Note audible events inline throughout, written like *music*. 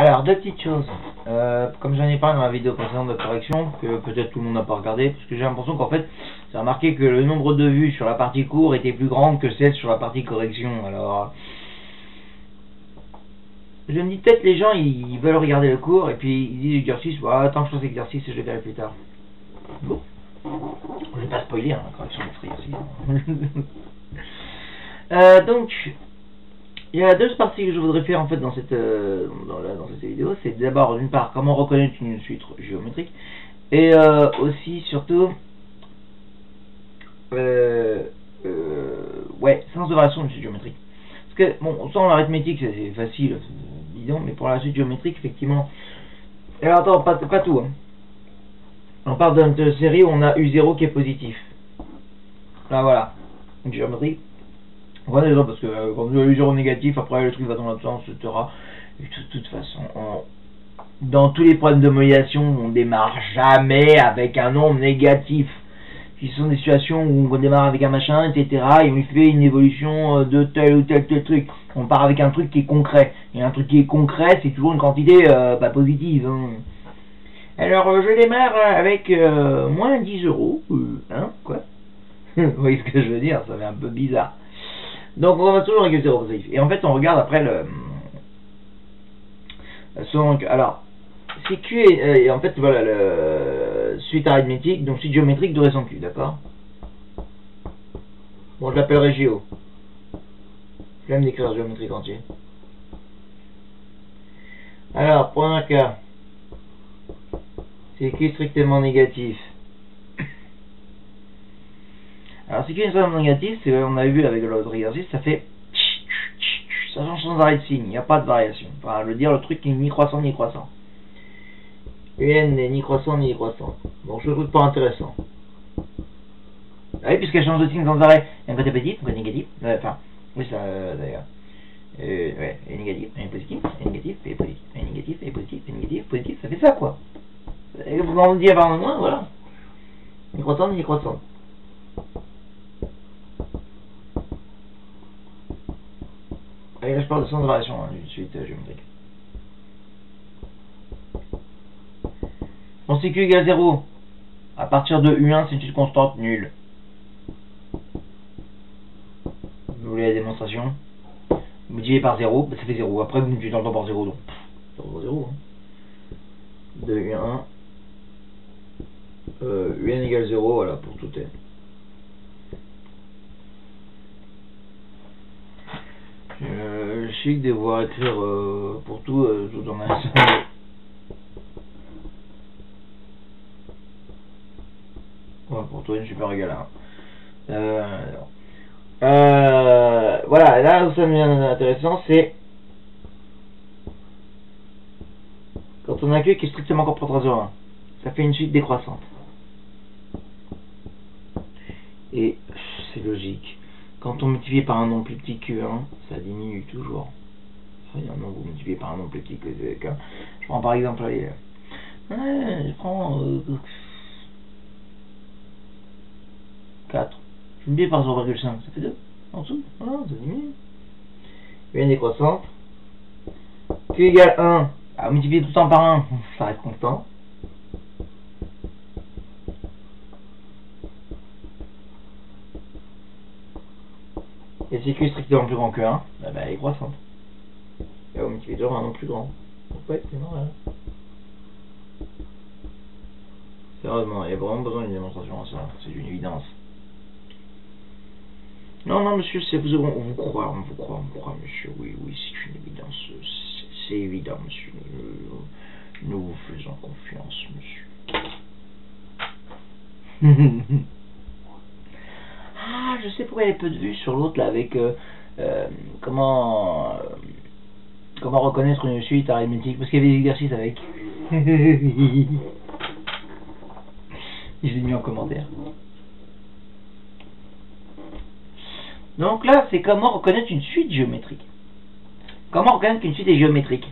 Alors, deux petites choses. Euh, comme j'en ai parlé dans la vidéo précédente de correction, que peut-être tout le monde n'a pas regardé, parce que j'ai l'impression qu'en fait, ça a marqué que le nombre de vues sur la partie cours était plus grand que celle sur la partie correction. Alors, je me dis peut-être les gens, ils veulent regarder le cours, et puis ils disent l'exercice, bah, attends, je fasse l'exercice et je le verrai plus tard. Bon. Je vais pas spoiler, hein, la correction de exercice. *laughs* euh, donc, il y a deux parties que je voudrais faire en fait dans cette, euh, dans, cette vidéo. C'est d'abord d'une part comment reconnaître une suite géométrique et euh, aussi surtout euh, ouais sens de variation d'une suite géométrique. Parce que bon, sans l'arithmétique c'est facile, disons, mais pour la suite géométrique effectivement. Alors attends, pas, tout. Hein. On parle d'une série où on a U0 qui est positif. Là voilà, une géométrie voilà, parce que euh, quand vous avez 0 négatif, après le truc va dans sens, etc. Et de toute façon, dans tous les problèmes de modulation, on démarre jamais avec un nombre négatif. Qui sont des situations où on démarre avec un machin, etc. Et on fait une évolution euh, de tel ou tel, tel truc. On part avec un truc qui est concret. Et un truc qui est concret, c'est toujours une quantité euh, pas positive. Hein. Alors, je démarre avec moins 10 euros. hein, quoi *laughs* Vous voyez ce que je veux dire Ça fait un peu bizarre. Donc on va toujours avec 0 positif. Et en fait, on regarde après le. Donc, alors, si Q est. en fait, voilà, le suite arithmétique, donc suite géométrique de raison Q, d'accord? Bon, je l'appellerai Géo. Je vais décrire géométrique entier. Alors, point K. C'est Q strictement négatif. Qui est extrêmement négatif, c'est on a vu avec l'autre exercice, ça fait ça change sans arrêt de signe, il n'y a pas de variation. Enfin, je veux dire, le truc n'est ni croissant ni croissant. UN n'est ni croissant ni croissant. Bon, je trouve pas intéressant. Ah oui, puisqu'elle change de signe sans arrêt. Un côté positif, un côté négatif. enfin, oui, ça, euh, d'ailleurs. Euh, ouais, et négatif, et positif, et négatif, et positif, et négatif, et positif, et négatif, positif, ça fait ça, quoi. Vous m'en dites avant moins, voilà. Ni croissant, ni croissant. Et là, je parle de sens de variation hein, d'une suite euh, géométrique. On sait Q égale 0. À partir de U1, c'est une constante nulle. Vous voulez la démonstration? Multiplié par 0, bah, ça fait 0. Après, vous multipliez temps par 0, donc 0, 0. Hein. De U1. Euh, UN égale 0, voilà, pour tout est. Euh, chic de voir écrire euh, pour tout, euh, tout en un pour toi, une super. Hein. Euh, euh, voilà, là où ça devient intéressant, c'est quand on a Q qui est strictement corporate 1, ça fait une suite décroissante. Et c'est logique. Quand on multiplie par un nombre plus petit que 1, ça diminue toujours. Enfin, un nombre vous multipliez par un nombre plus petit que 1. Je prends par exemple, allez, euh, je prends euh, 4. Je multiplie par 0,5, ça fait 2. En dessous, voilà, ça diminue. Une décroissante. Q égale 1. À multiplier tout le temps par 1, *laughs* ça reste constant. Et si Q est strictement plus grand que 1, bah, bah elle est croissante. Et au multiplicateur un nombre plus grand. C'est normal. Sérieusement, il y a vraiment besoin d'une démonstration à ça, c'est une évidence. Non, non, monsieur, c'est vous, on vous croit, on vous croit, on vous croit, monsieur. Oui, oui, c'est une évidence. C'est évident, monsieur. Nous vous faisons confiance, monsieur. *laughs* Ah, je sais pourquoi il y a peu de vues sur l'autre là avec euh, euh, comment euh, comment reconnaître une suite arithmétique parce qu'il y avait des exercices avec. *laughs* je l'ai mis en commentaire. Donc là, c'est comment reconnaître une suite géométrique. Comment reconnaître qu'une suite est géométrique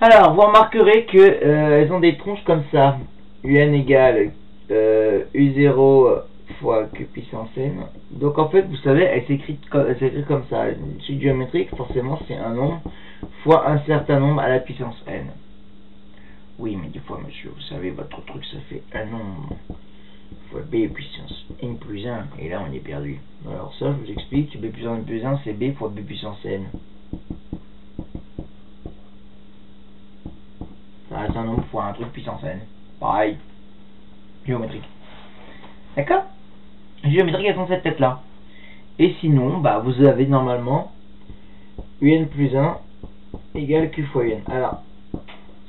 Alors, vous remarquerez que elles ont des tronches comme ça. UN égale U0 fois q puissance n. Donc en fait, vous savez, elle s'écrit comme, comme ça. Une suite géométrique, forcément, c'est un nombre fois un certain nombre à la puissance n. Oui, mais des fois, monsieur, vous savez, votre truc, ça fait un nombre fois b puissance n plus 1, et là, on est perdu. Alors ça, je vous explique, b puissance n plus 1, c'est b fois b puissance n. Ça reste un nombre fois un truc puissance n. Pareil. Géométrique. D'accord? Géométrique, elles sont cette tête-là. Et sinon, bah, vous avez normalement un plus 1 égale q fois un. Alors,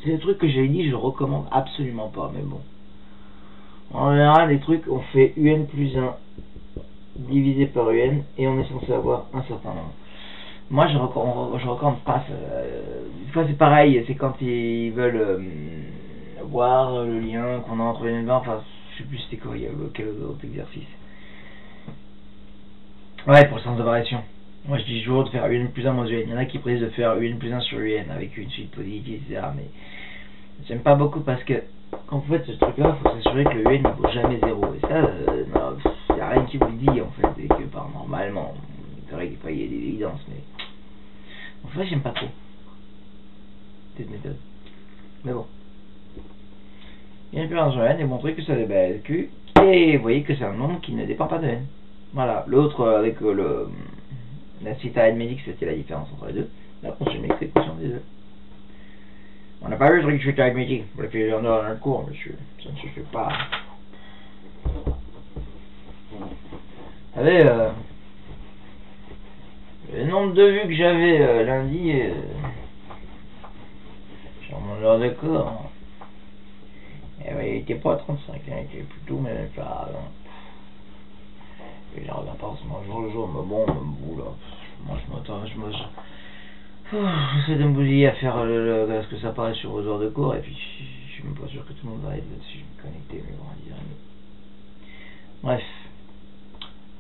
c'est le truc que j'avais dit, je recommande absolument pas, mais bon. En général, les trucs, on fait un plus 1 divisé par un et on est censé avoir un certain nombre. Moi, je recommande, je recommande pas. Euh, une fois, c'est pareil, c'est quand ils veulent euh, voir le lien qu'on a entre les deux. Enfin, je sais plus c'était quoi, quel autre exercice. Ouais, pour le sens de variation. Moi, je dis toujours de faire un plus 1 moins un. Il y en a qui précisent de faire un plus 1 sur un avec une suite positive, etc. Mais j'aime pas beaucoup parce que quand vous faites ce truc-là, il faut s'assurer que le un ne vaut jamais 0. Et ça, euh, a rien qui vous le dit en fait, et que par normalement, c'est vrai qu'il y des évidences, mais en fait, j'aime pas trop cette méthode. Mais bon. Il plus 1 sur n et montrer que ça dépend Q, et vous voyez que c'est un nombre qui ne dépend pas de n. Voilà, l'autre euh, avec euh, le la cita admédique, c'était la différence entre les deux. La prochaine exécution des deux. On n'a pas vu le truc de arithmétique. Vous l'avez fait dans un cours, monsieur. Ça ne se fait pas. Vous savez, euh, le nombre de vues que j'avais euh, lundi euh, sur mon heure de cours, ben, il n'était pas à 35, il était plutôt même pas. Et je regarde pas forcément jour le jour, mais bon, vous là, moi je m'attends, je me. J'essaie de me bousiller à faire le, le, ce que ça paraît sur vos heures de cours, et puis je suis même pas sûr que tout le monde va être là-dessus, connecté, mais bon, on dirait. Bref.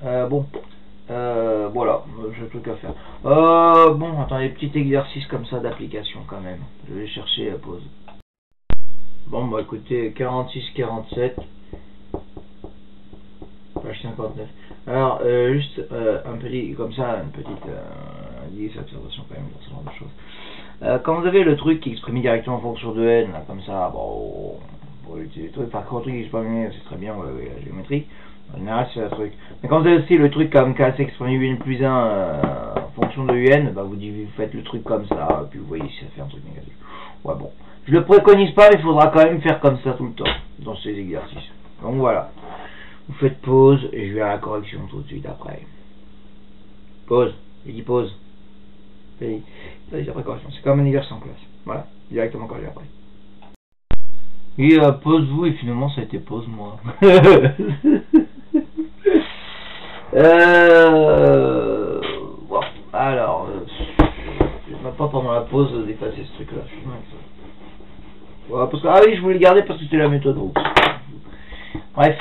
Euh, bon. Euh, voilà, j'ai un truc à faire. Euh, bon, attendez, petit exercice comme ça d'application quand même. Je vais chercher la pause. Bon, bah écoutez, 46-47. Page 59. Alors, euh, juste euh, un petit, comme ça, une petite euh, observation quand même dans ce genre de choses. Euh, quand vous avez le truc qui exprime directement en fonction de n, comme ça, bon, pour utiliser le truc, par contre, le truc exprime, c'est très bien, ouais, la géométrie. En général, c'est un truc. Mais quand vous avez aussi le truc comme k s'exprime un plus 1 euh, en fonction de un, bah vous, vous faites le truc comme ça, puis vous voyez si ça fait un truc négatif. Ouais, bon. Je le préconise pas, mais il faudra quand même faire comme ça tout le temps, dans ces exercices. Donc voilà. Vous faites pause et je vais à la correction tout de suite après. Pause. Il dit pause. C'est comme un exercice en classe. Voilà. Directement corrigé après. Et euh, pause-vous et finalement ça a été pause-moi. *laughs* euh... Bon. Alors. Euh, pas pendant la pause d'effacer ce truc là. Voilà, parce que, ah oui, je voulais le garder parce que c'était la méthode. Bref.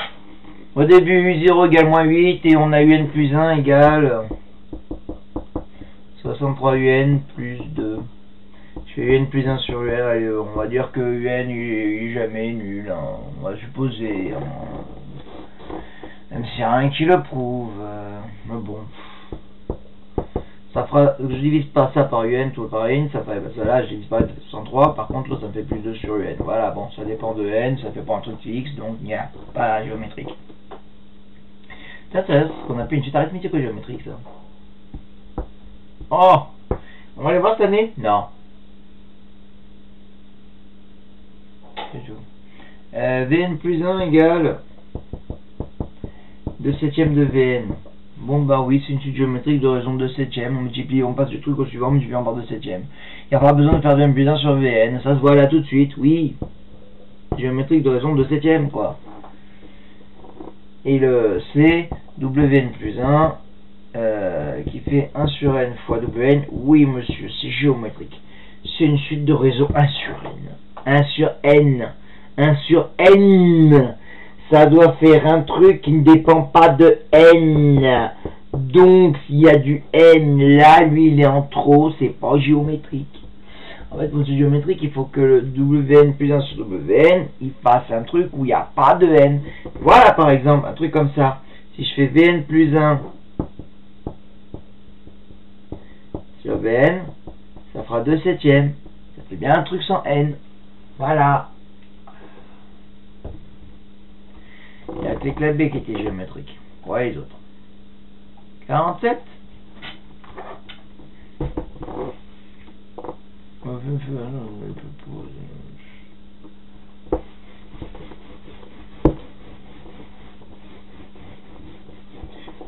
Au début, 0 égale moins 8 et on a un plus 1 égale 63 un plus 2. Je fais un plus 1 sur un, allez, on va dire que un est jamais nul, hein. on va supposer. Hein. Même s'il n'y a rien qui le prouve. Euh, mais bon. Ça fera, je divise pas ça par un, tout par n, ça fait ça là, je divise pas 63, par contre là ça me fait plus 2 sur un. Voilà, bon, ça dépend de n, ça fait pas un truc fixe, donc il n'y a pas géométrique. Ça, c'est ce qu'on appelle une suite arithmético-géométrique, ça. Oh On va aller voir cette année? Non. Euh, Vn plus 1 égale 2 septièmes de Vn. Bon bah oui, c'est une suite géométrique de raison de 2 septièmes. On multiplie, on passe du truc au suivant, on multiplie par 2 septièmes. Il n'y a pas besoin de faire Vn plus 1 sur Vn. Ça se voit là tout de suite, oui. Géométrique de raison de 2 septièmes, quoi et le C, Wn plus 1, euh, qui fait 1 sur n fois Wn. Oui, monsieur, c'est géométrique. C'est une suite de réseaux 1 sur n. 1 sur n. 1 sur n. Ça doit faire un truc qui ne dépend pas de n. Donc, s'il y a du n là, lui, il est en trop, c'est pas géométrique. En fait, pour ce géométrique, il faut que le Wn plus 1 sur Wn, il fasse un truc où il n'y a pas de n. Voilà, par exemple, un truc comme ça. Si je fais Vn plus 1 sur Vn, Ça fera 2 septièmes. Ça fait bien un truc sans n. Voilà. Il y a la B qui était géométrique. Quoi les autres? 47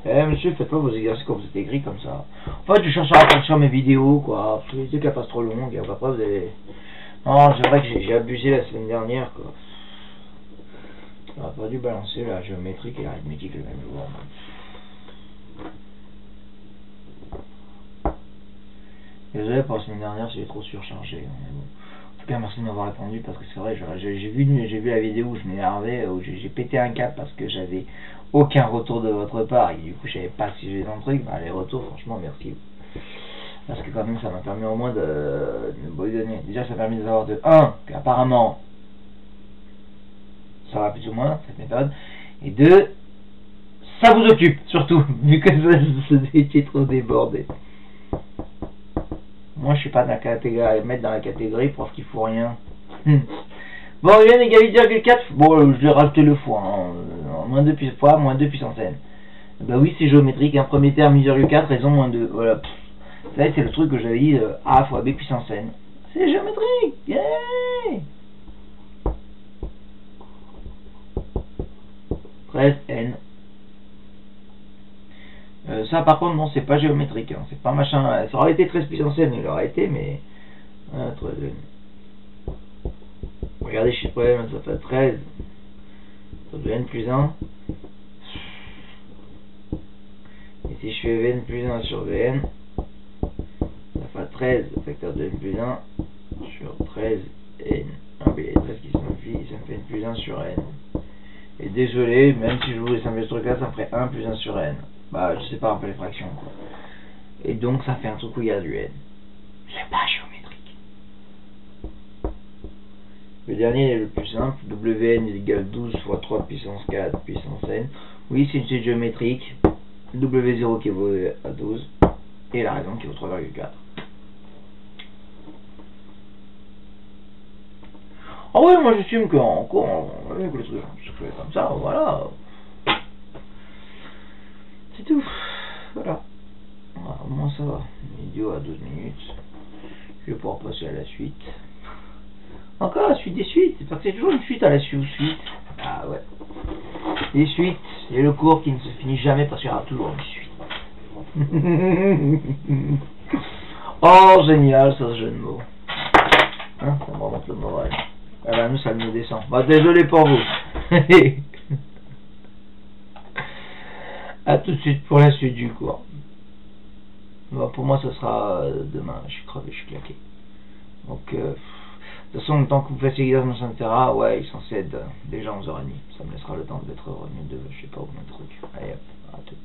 eh monsieur, faites pas vos exercices quand vous êtes écrit comme ça. En fait, je cherche à faire mes vidéos, quoi. Je sais qu'elle passe trop longue, et après vous avez... Non, c'est vrai que j'ai abusé la semaine dernière, quoi. J'aurais pas dû balancer la géométrique et l'arithmétique le même jour. Désolé pour la semaine dernière, j'ai trop surchargé. En tout cas, merci de m'avoir répondu parce que c'est vrai, j'ai vu, vu la vidéo où je m'énervais, où j'ai pété un cap parce que j'avais aucun retour de votre part et du coup, je savais pas si j'ai le truc. Bah, les retours, franchement, merci. Parce que quand même, ça m'a permis au moins de, de me donner. Déjà, ça m'a permis de savoir de 1, qu'apparemment, ça va plus ou moins, cette méthode. Et deux, ça vous occupe, surtout, *laughs* vu que vous étiez trop débordé. Moi, je suis pas dans la catégorie, mettre dans la catégorie prof qu'il faut rien. Hmm. Bon, il y a une égalité 4. Bon, je vais rajouter le fois. Hein. Moins 2 fois, moins 2 puissance n. Bah oui, c'est géométrique. Un premier terme, 4, raison moins 2. Voilà. Ça, c'est le truc que j'avais dit, euh, A fois B puissance n. C'est géométrique. Yeah 13n. Euh, ça, par contre, non, c'est pas géométrique. Hein. C'est pas machin. Ça aurait été 13 puissance n, il aurait été, mais. Ah, 13n. Regardez, je problème, ça fait 13. Ça fait n plus 1. Et si je fais n plus 1 sur vn, ça fait 13 facteur de n plus 1 sur 13n. Ah, mais il y a 13 qui s'enfuient, ça me fait n plus 1 sur n. Et désolé, même si je voulais simplifier ce truc là, ça me ferait 1 plus 1 sur n. Bah, je sais pas, un peu les fractions, quoi. Et donc, ça fait un truc où il y a du n. C'est pas géométrique. Le dernier est le plus simple. Wn est égal 12 fois 3 puissance 4 puissance n. Oui, c'est une suite géométrique. W0 qui vaut à 12. Et la raison qui vaut 3,4. Ah oui, moi j'estime qu'encore, avec les trucs comme ça, voilà. C'est tout. Voilà. Au moins ça va. Vidéo à 12 minutes. Je vais pouvoir passer à la suite. Encore la suite des suites. Parce que c'est toujours une suite à la suite suite. Ah ouais. Les suites. Et le cours qui ne se finit jamais parce qu'il y aura toujours une suite. *laughs* oh, génial, ça, ce jeu de mots. Hein, ça me remonte le moral. Ah bah nous ça nous descend. Bah désolé pour vous. *laughs* A tout de suite pour la suite du cours. Bah, pour moi ce sera euh, demain. Je suis crevé, je suis claqué. Donc euh, de toute façon le temps que vous fassiez l'examen, etc. Ouais, il s'en cède déjà 11h30. Ça me laissera le temps d'être revenu de je sais pas où mon truc. Allez hop, à tout.